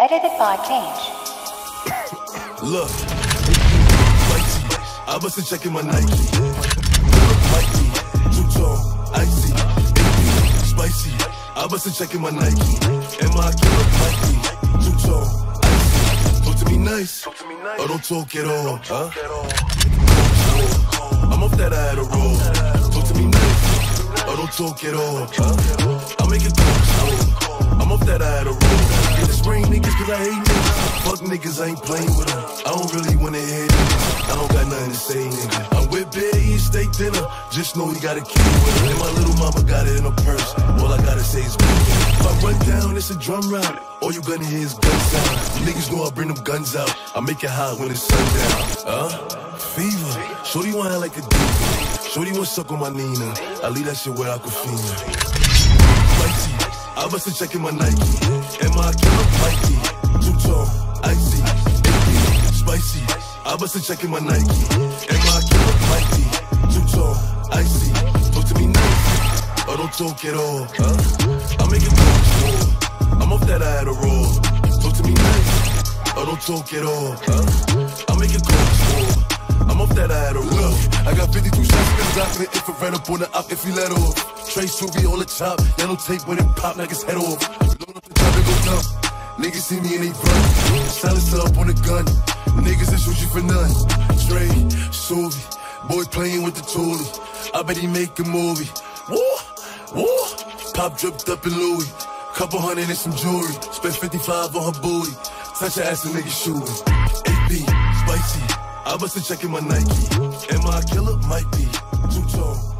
Edited by Change. Look, spicy. I wasn't checking my Nike. Mikey, two tone, icy, spicy. I wasn't checking my Nike. Am I killer Mikey? Two tone, icy. Talk to me nice, or oh, don't talk at all, huh? I'm off that Adderall. Talk to me nice, or don't talk at all, huh? Cause I hate niggas. Fuck niggas, I ain't playing with them. I don't really wanna hear niggas. I don't got nothing to say, nigga. I'm with Bear eating steak dinner. Just know he got a key with him. And my little mama got it in her purse. All I gotta say is, if I run down, it's a drum round. All you gonna hear is gun sound. Niggas know I bring them guns out. I make it hot when it's sundown. Huh? Fever. Shorty wanna like a diva. Shorty wanna suck on my Nina. I leave that shit where I could feel. I wasn't checking my Nike. Am I killer Mikey? Two tone, icy, icky, spicy. I wasn't checking my Nike. Am I killer Mikey? Two tone, icy. Talk to me nice, or don't talk at all. Huh? I make it talk small. I'm off that Adderall. Talk to me nice, or don't talk at all. Huh? I make it talk small. I'm off that Adderall. Look, I got 52 dock and infrared up on the up if he let off. Trey Subi on the top, yellow tape when it pop, knock his head off. Load up the top and go dump. Niggas see me and they run. Silence up on the gun. Niggas that shoot you for none. Trey, Subi, boy playing with the toolie. I bet he make a movie. Woo, woo. Pop dripped up in Louis. Couple hundred and some jewelry. Spent 55 on her booty. Touch her ass and nigga shooting. AP, spicy. I wasn't checking my Nike. Am I a killer? Might be. Jucho.